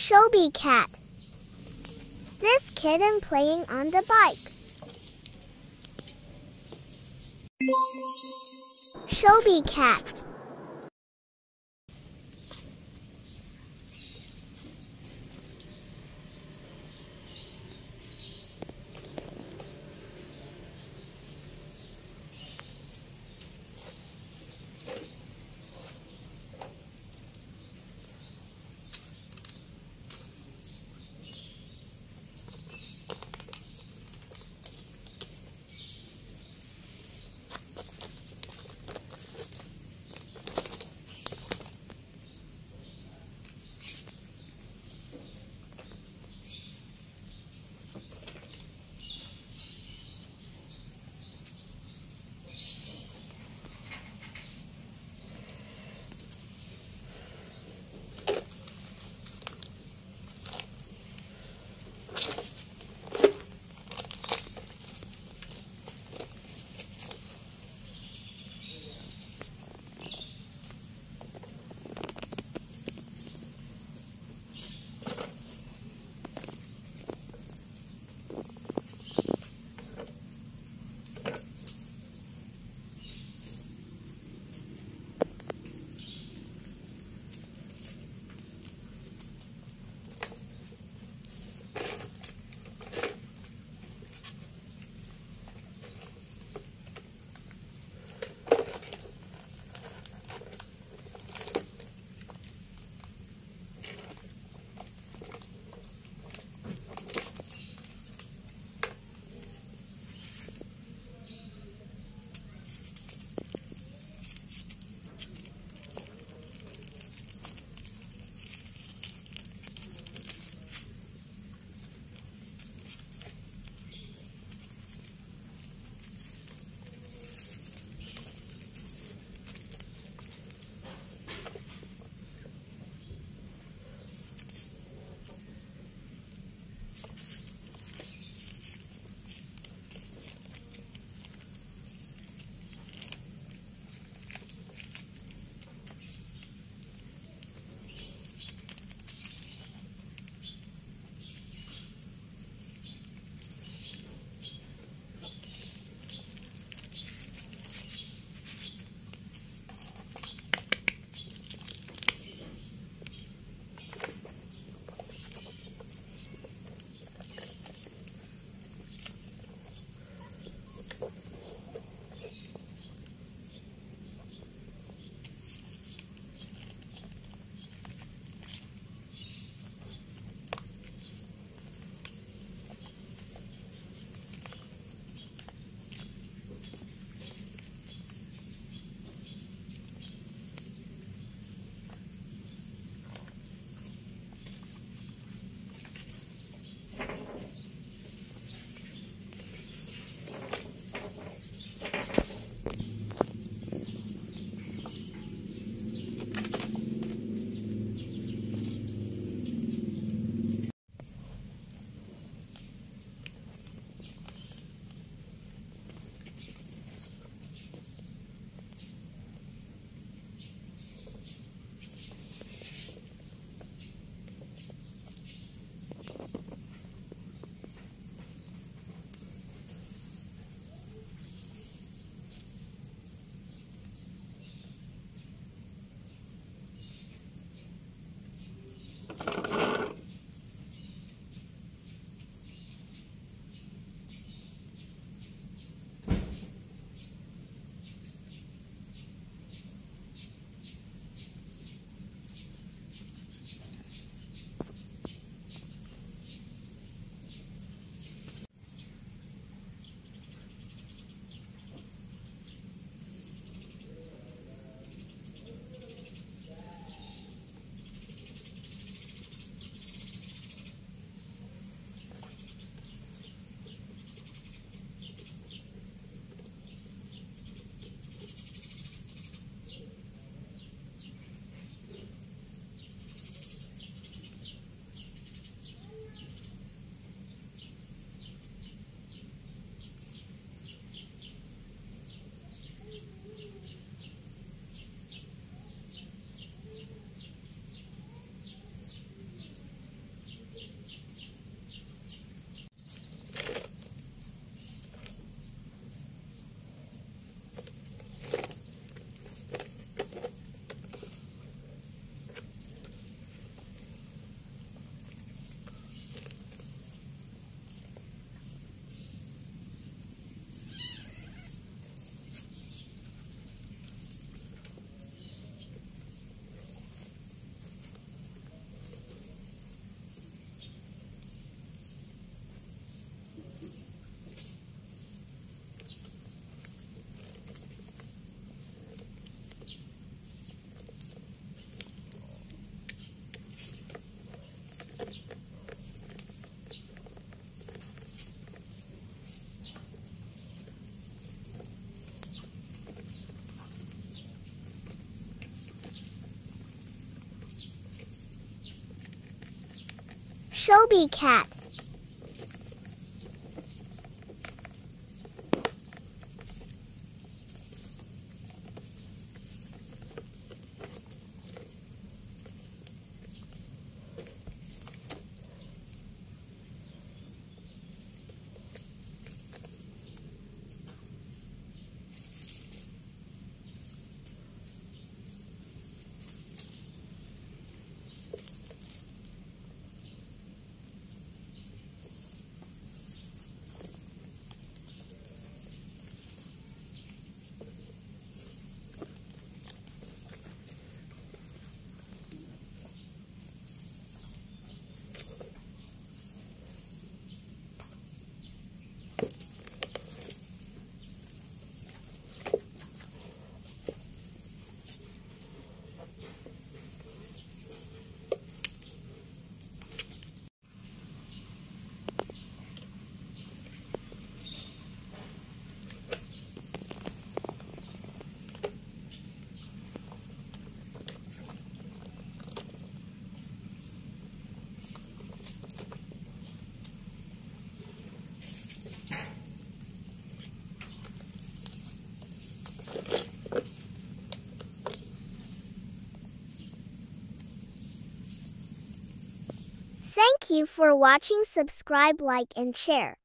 Shoby Cat. This kitten playing on the bike. Shoby Cat. Shoby cat. Thank you for watching subscribe like and share.